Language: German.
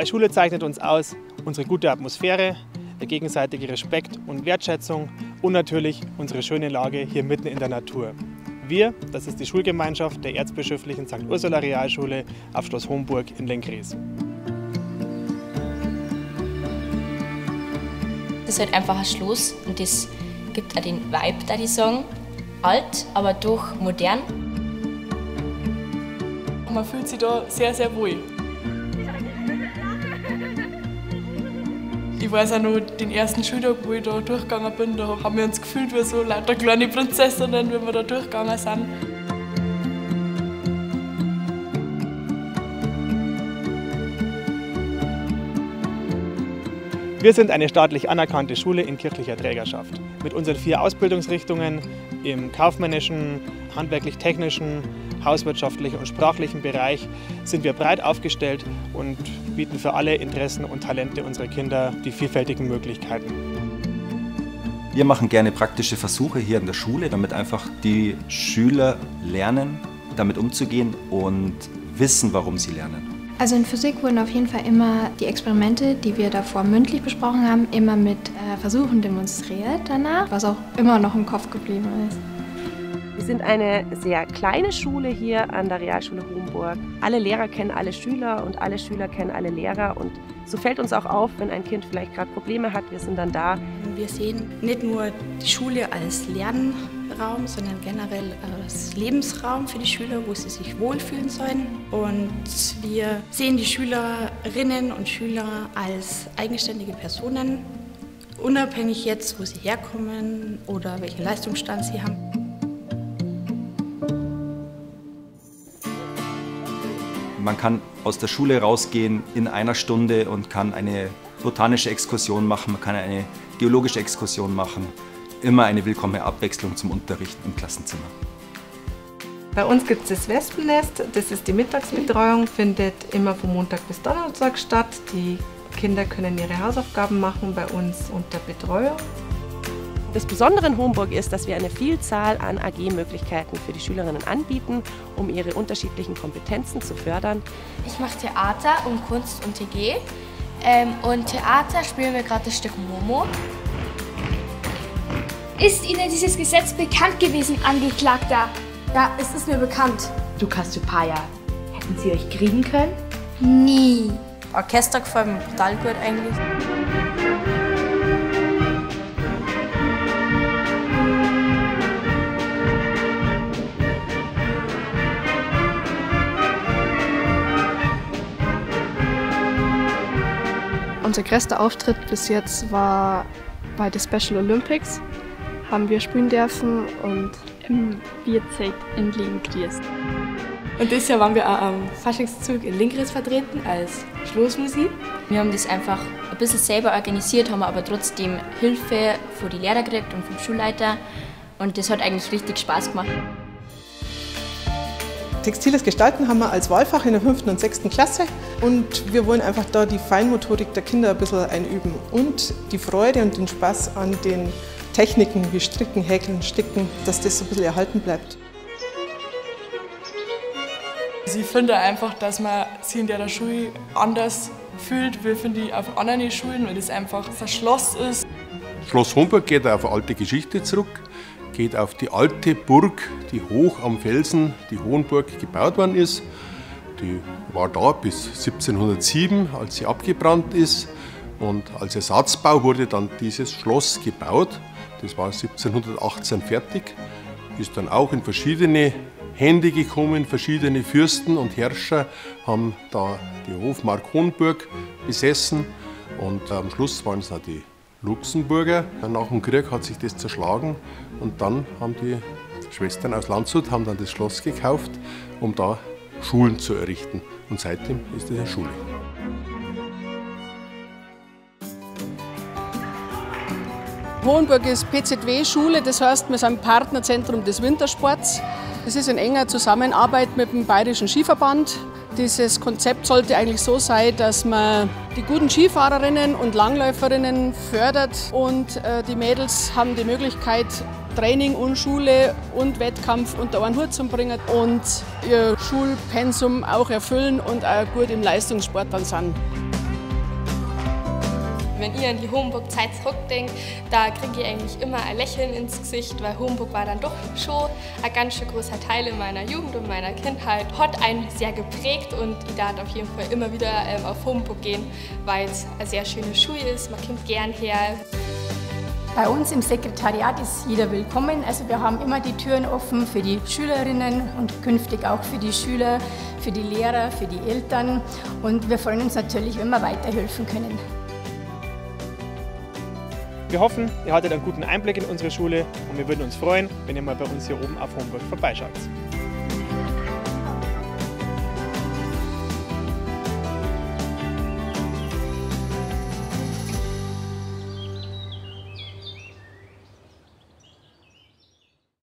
Als Schule zeichnet uns aus unsere gute Atmosphäre, der gegenseitige Respekt und Wertschätzung und natürlich unsere schöne Lage hier mitten in der Natur. Wir, das ist die Schulgemeinschaft der Erzbischöflichen St. Ursula Realschule auf Schloss Homburg in Lenkries. Das ist halt einfach ein Schloss und das gibt auch den Vibe, da die sagen. Alt, aber doch modern. Man fühlt sich da sehr, sehr wohl. Ich weiß auch noch, den ersten Schultag, wo ich da durchgegangen bin, da haben wir uns gefühlt wie so lauter kleine Prinzessinnen, wenn wir da durchgegangen sind. Wir sind eine staatlich anerkannte Schule in kirchlicher Trägerschaft. Mit unseren vier Ausbildungsrichtungen im kaufmännischen, handwerklich-technischen, hauswirtschaftlichen und sprachlichen Bereich sind wir breit aufgestellt und bieten für alle Interessen und Talente unserer Kinder die vielfältigen Möglichkeiten. Wir machen gerne praktische Versuche hier in der Schule, damit einfach die Schüler lernen, damit umzugehen und wissen, warum sie lernen. Also in Physik wurden auf jeden Fall immer die Experimente, die wir davor mündlich besprochen haben, immer mit äh, Versuchen demonstriert danach, was auch immer noch im Kopf geblieben ist. Wir sind eine sehr kleine Schule hier an der Realschule Homburg. Alle Lehrer kennen alle Schüler und alle Schüler kennen alle Lehrer. Und so fällt uns auch auf, wenn ein Kind vielleicht gerade Probleme hat, wir sind dann da. Wir sehen nicht nur die Schule als Lernen Raum, sondern generell als Lebensraum für die Schüler, wo sie sich wohlfühlen sollen. Und wir sehen die Schülerinnen und Schüler als eigenständige Personen, unabhängig jetzt, wo sie herkommen oder welchen Leistungsstand sie haben. Man kann aus der Schule rausgehen in einer Stunde und kann eine botanische Exkursion machen, man kann eine geologische Exkursion machen immer eine willkommene Abwechslung zum Unterricht im Klassenzimmer. Bei uns gibt es das Wespennest, das ist die Mittagsbetreuung, findet immer von Montag bis Donnerstag statt. Die Kinder können ihre Hausaufgaben machen bei uns unter Betreuung. Das Besondere in Homburg ist, dass wir eine Vielzahl an AG-Möglichkeiten für die Schülerinnen anbieten, um ihre unterschiedlichen Kompetenzen zu fördern. Ich mache Theater und Kunst und TG. Ähm, und Theater spielen wir gerade das Stück Momo. Ist Ihnen dieses Gesetz bekannt gewesen, Angeklagter? Ja, es ist mir bekannt. Du Cassiopeia, hätten Sie euch kriegen können? Nie. Orchester gefällt mir total gut eigentlich. Unser größter Auftritt bis jetzt war bei den Special Olympics haben wir spielen dürfen und im Bierzelt in Linkries. Und dieses Jahr waren wir auch am Faschingszug in Linkries vertreten als Schlossmusik. Wir haben das einfach ein bisschen selber organisiert, haben aber trotzdem Hilfe von den Lehrern gekriegt und vom Schulleiter. Und das hat eigentlich richtig Spaß gemacht. Textiles Gestalten haben wir als Wahlfach in der 5. und 6. Klasse und wir wollen einfach da die Feinmotorik der Kinder ein bisschen einüben und die Freude und den Spaß an den Techniken wie Stricken, Häkeln, Sticken, dass das so ein bisschen erhalten bleibt. Ich finde einfach, dass man sich in der Schule anders fühlt, wie finde ich auf anderen Schulen, weil das einfach ein Schloss ist. Schloss Homburg geht auf eine alte Geschichte zurück, geht auf die alte Burg, die hoch am Felsen, die Hohenburg, gebaut worden ist. Die war da bis 1707, als sie abgebrannt ist. Und als Ersatzbau wurde dann dieses Schloss gebaut. Das war 1718 fertig, ist dann auch in verschiedene Hände gekommen. Verschiedene Fürsten und Herrscher haben da die Hofmark Hohenburg besessen und am Schluss waren es auch die Luxemburger. Nach dem Krieg hat sich das zerschlagen und dann haben die Schwestern aus Landshut haben dann das Schloss gekauft, um da Schulen zu errichten. Und seitdem ist es eine Schule. Hohenburg ist PZW-Schule, das heißt, wir sind Partnerzentrum des Wintersports. Das ist in enger Zusammenarbeit mit dem Bayerischen Skiverband. Dieses Konzept sollte eigentlich so sein, dass man die guten Skifahrerinnen und Langläuferinnen fördert und äh, die Mädels haben die Möglichkeit, Training und Schule und Wettkampf unter einen Hut zu bringen und ihr Schulpensum auch erfüllen und auch gut im Leistungssport dann sind. Wenn ihr an die Homburg-Zeit zurückdenkt, da kriege ich eigentlich immer ein Lächeln ins Gesicht, weil Homburg war dann doch schon ein ganz schön großer Teil in meiner Jugend und meiner Kindheit. Hat einen sehr geprägt und ich darf auf jeden Fall immer wieder ähm, auf Homburg gehen, weil es eine sehr schöne Schule ist. Man kommt gern her. Bei uns im Sekretariat ist jeder willkommen. Also wir haben immer die Türen offen für die Schülerinnen und künftig auch für die Schüler, für die Lehrer, für die Eltern. Und wir freuen uns natürlich, wenn wir weiterhelfen können. Wir hoffen, ihr hattet einen guten Einblick in unsere Schule und wir würden uns freuen, wenn ihr mal bei uns hier oben auf Homburg vorbeischaut.